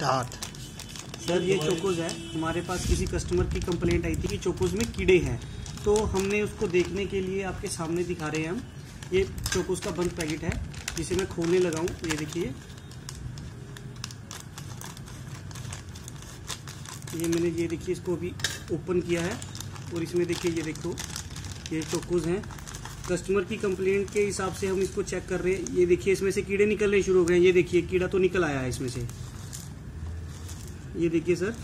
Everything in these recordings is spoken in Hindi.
स्टार्ट सर, ये चोकोज है। हमारे पास किसी कस्टमर की कंप्लेंट आई थी कि चोकोज में कीड़े हैं। तो हमने उसको देखने के लिए आपके सामने दिखा रहे हैं हम। ये चोकोज का बंद पैकेट है, जिसे मैं खोलने लगा हूँ। ये देखिए। ये मैंने, ये देखिए, इसको अभी ओपन किया है। और इसमें देखिए, ये देखो, ये चोकोज हैं। कस्टमर की कंप्लेंट के हिसाब से हम इसको चेक कर रहे हैं। ये देखिए, इसमें से कीड़े निकलने शुरू हो गए हैं। ये देखिए, कीड़ा तो निकल आया है इसमें से। ये देखिए सर।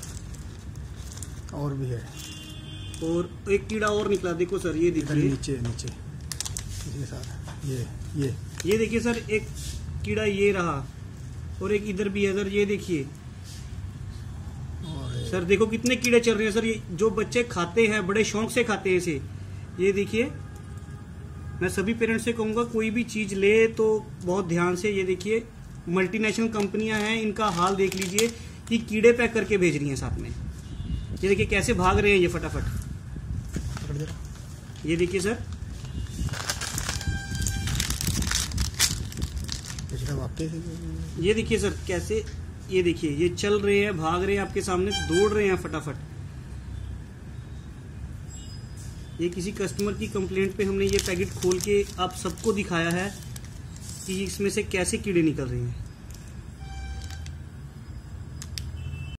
और भी है। और एक कीड़ा और निकला देखो सर ये देखिए। नीचे नीचे। ये सारा ये ये। ये देखिए सर एक कीड़ा ये रहा और एक इधर भी है सर ये देखिए। और सर देखो कितने कीड़े चल रहे हैं सर ये जो बच्चे खाते हैं बड़े शौक से खाते हैं इसे। ये देखिए मैं सभी पेरेंट्स से कहूँगा कोई भी चीज़ ले तो बहुत ध्यान से ये देखिए मल्टीनेशनल कंपनियाँ हैं इनका हाल देख लीजिए। कि कीड़े पैक करके भेज रही हैं साथ में। ये देखिए कैसे भाग रहे हैं ये फटाफट। ये देखिए सर। ये देखिए सर कैसे ये देखिए ये चल रहे हैं भाग रहे हैं आपके सामने दौड़ रहे हैं फटाफट। ये किसी कस्टमर की कंप्लेंट पे हमने ये पैकेट खोल के आप सबको दिखाया है कि इसमें से कैसे कीड़े निकल रहे हैं।